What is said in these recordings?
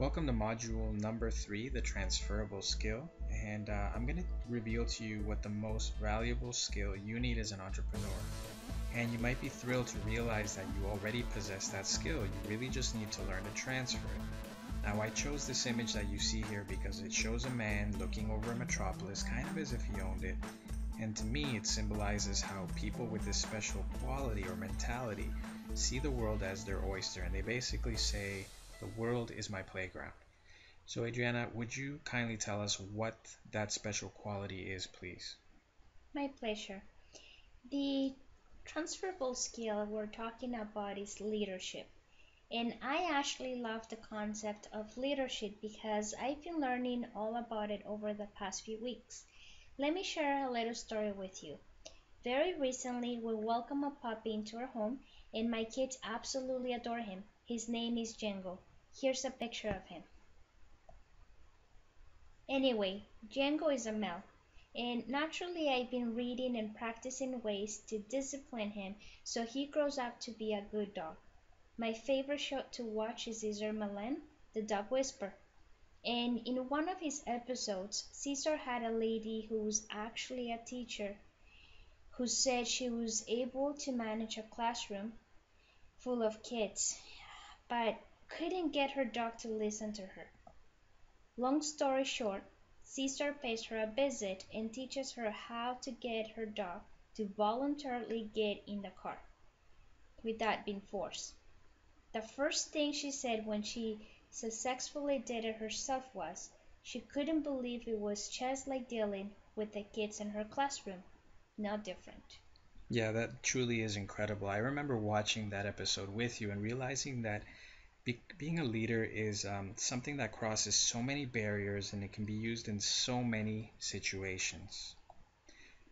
Welcome to module number three, the transferable skill. And uh, I'm going to reveal to you what the most valuable skill you need as an entrepreneur. And you might be thrilled to realize that you already possess that skill. You really just need to learn to transfer it. Now, I chose this image that you see here because it shows a man looking over a metropolis kind of as if he owned it. And to me, it symbolizes how people with this special quality or mentality see the world as their oyster. And they basically say, the world is my playground. So, Adriana, would you kindly tell us what that special quality is, please? My pleasure. The transferable skill we're talking about is leadership. And I actually love the concept of leadership because I've been learning all about it over the past few weeks. Let me share a little story with you. Very recently, we welcomed a puppy into our home, and my kids absolutely adore him. His name is Django. Here's a picture of him. Anyway, Django is a male, and naturally I've been reading and practicing ways to discipline him so he grows up to be a good dog. My favorite show to watch is Cesar Millan, the dog whisperer. And in one of his episodes, Cesar had a lady who was actually a teacher who said she was able to manage a classroom full of kids, but couldn't get her dog to listen to her. Long story short, Cesar pays her a visit and teaches her how to get her dog to voluntarily get in the car without being forced. The first thing she said when she successfully did it herself was she couldn't believe it was just like dealing with the kids in her classroom, no different. Yeah, that truly is incredible. I remember watching that episode with you and realizing that be, being a leader is um, something that crosses so many barriers and it can be used in so many situations.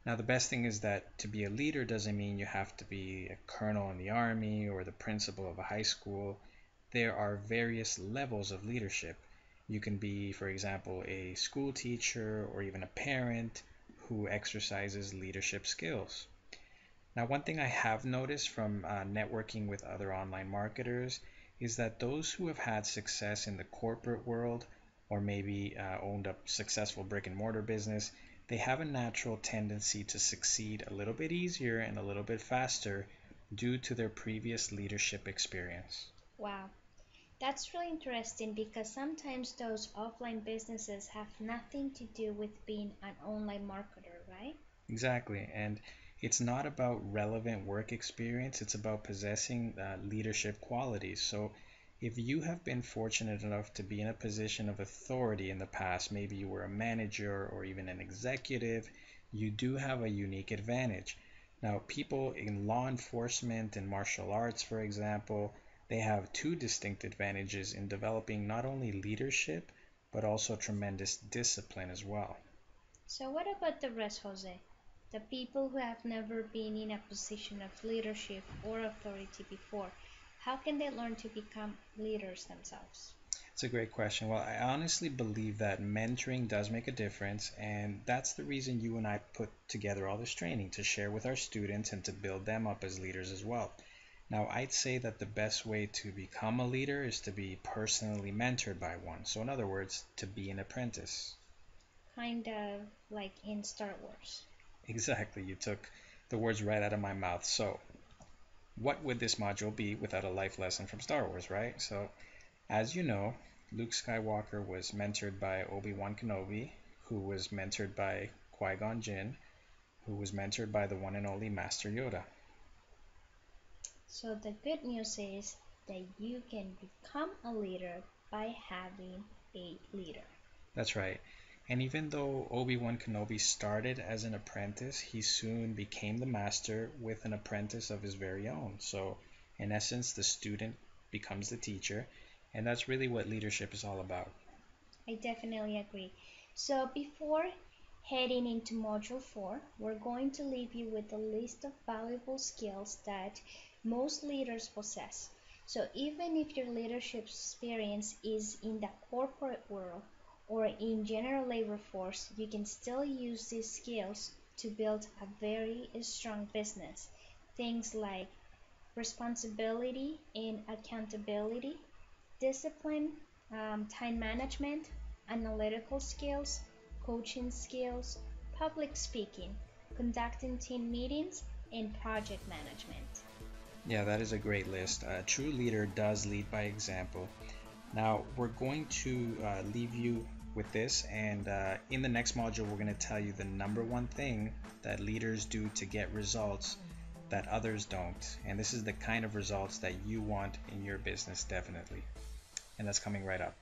Now, the best thing is that to be a leader doesn't mean you have to be a colonel in the army or the principal of a high school. There are various levels of leadership. You can be, for example, a school teacher or even a parent who exercises leadership skills. Now, one thing I have noticed from uh, networking with other online marketers is that those who have had success in the corporate world or maybe uh, owned a successful brick and mortar business, they have a natural tendency to succeed a little bit easier and a little bit faster due to their previous leadership experience. Wow. That's really interesting because sometimes those offline businesses have nothing to do with being an online marketer, right? Exactly. And it's not about relevant work experience, it's about possessing uh, leadership qualities. So, if you have been fortunate enough to be in a position of authority in the past, maybe you were a manager or even an executive, you do have a unique advantage. Now, people in law enforcement and martial arts, for example, they have two distinct advantages in developing not only leadership, but also tremendous discipline as well. So, what about the rest, Jose? The people who have never been in a position of leadership or authority before, how can they learn to become leaders themselves? It's a great question. Well, I honestly believe that mentoring does make a difference, and that's the reason you and I put together all this training to share with our students and to build them up as leaders as well. Now, I'd say that the best way to become a leader is to be personally mentored by one. So, in other words, to be an apprentice. Kind of like in Star Wars. Exactly, you took the words right out of my mouth. So, what would this module be without a life lesson from Star Wars, right? So, as you know, Luke Skywalker was mentored by Obi-Wan Kenobi, who was mentored by Qui-Gon Jinn, who was mentored by the one and only Master Yoda. So the good news is that you can become a leader by having a leader. That's right. And even though Obi-Wan Kenobi started as an apprentice, he soon became the master with an apprentice of his very own. So, in essence, the student becomes the teacher, and that's really what leadership is all about. I definitely agree. So, before heading into Module 4, we're going to leave you with a list of valuable skills that most leaders possess. So, even if your leadership experience is in the corporate world, or in general labor force, you can still use these skills to build a very strong business. Things like responsibility and accountability, discipline, um, time management, analytical skills, coaching skills, public speaking, conducting team meetings, and project management. Yeah, that is a great list. A true leader does lead by example. Now, we're going to uh, leave you with this, and uh, in the next module, we're going to tell you the number one thing that leaders do to get results that others don't. And this is the kind of results that you want in your business, definitely. And that's coming right up.